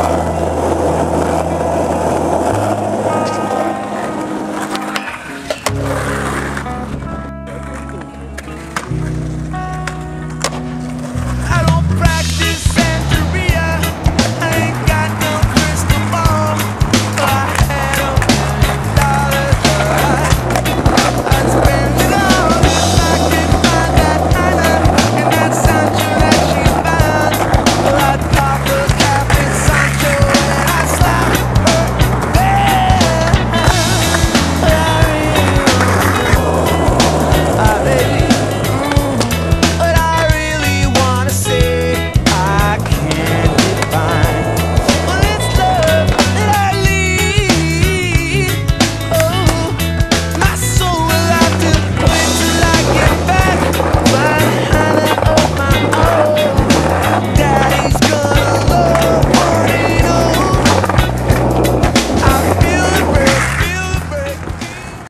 Uh,